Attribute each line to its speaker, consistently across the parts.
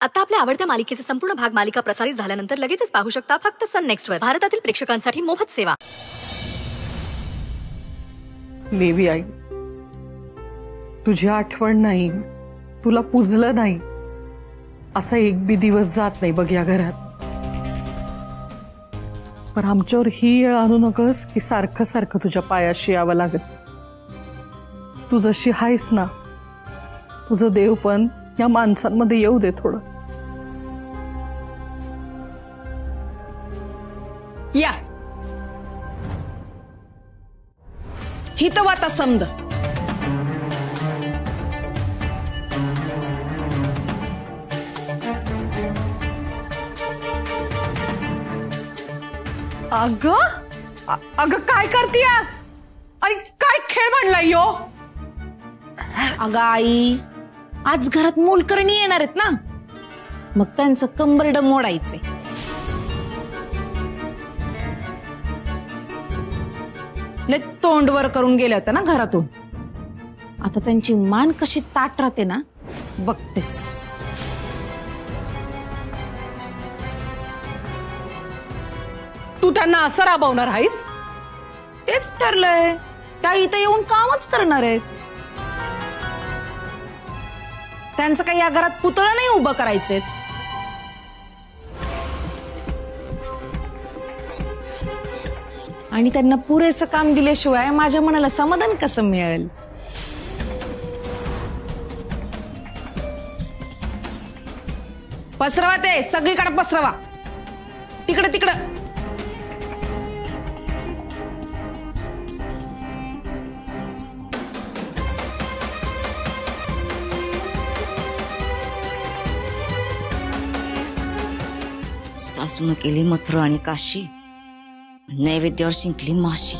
Speaker 1: आता आपल्या आवडत्या मालिकेचे संपूर्ण भाग मालिका प्रसारित झाल्यानंतर लगेचच पाहू शकता फक्त सन नेक्स्ट वर. भारतातील प्रेक्षकांसाठी मोफत सेवा.
Speaker 2: लेवी आई तुझी आठवण नाही. तुला पुजलं नाही. असा एक बी दिवस जात नाही बघ या घरात. पण आमच्यावर ही येळ आणू नकस की सारखं सारखं तुझ्या पायाशी यावं लागत तू जशी आहेस ना तुझं देव पण या माणसांमध्ये येऊ दे थोडं.
Speaker 3: या. हितवाता समद.
Speaker 2: अग अगं काय करतीयास? आई काय खेळ म्हणलाय यो?
Speaker 3: अगं आई आज घरात मोलकरणी येणार आहेत ना? मग त्यांचं कंबरड मोडायचंय. लय तोंडवर करून गेले होते ना घरातून. आता त्यांची मान कशी ताट राहते ना बघतेच.
Speaker 2: तू त्यांना असं राबवणार आहेस?
Speaker 3: तेच ठरलंय. त्या इथं येऊन कामच करणार आहेत. त्यांचं काही या घरात पुतळं नाही उभं करायचे आणि त्यांना पुरेसं काम दिल्याशिवाय माझ्या मनाला समाधान कसं मिळेल? पसरवा ते सगळीकडे पसरवा. तिकडे तिकडं.
Speaker 4: सासून केली मथुरा आणि काशी. नैवेद्यावर शिंकली माशी.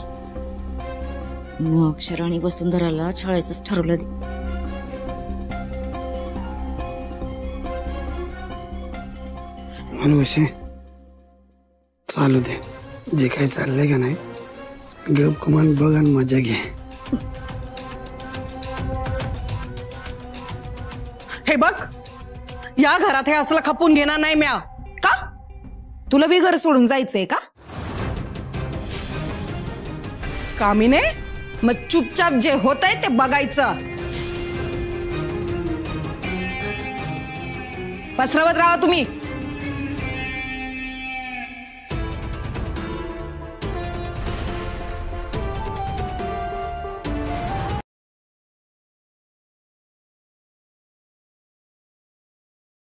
Speaker 4: मग अक्षर आणि वसुंधराला छाळायचंच ठरवलं दे.
Speaker 5: म्हणूशी चालू दे. जे काही चाललंय का नाही गप कुमान बघ आणि मजा घे.
Speaker 2: हे बघ या घरात हे असलं खपून घेणार नाही म्या.
Speaker 3: तुला बी घर सोडून जायचंय का?
Speaker 2: कामीने
Speaker 3: मग चुपचाप जे होतंय ते बघायचं. पसरवत राहा तुम्ही.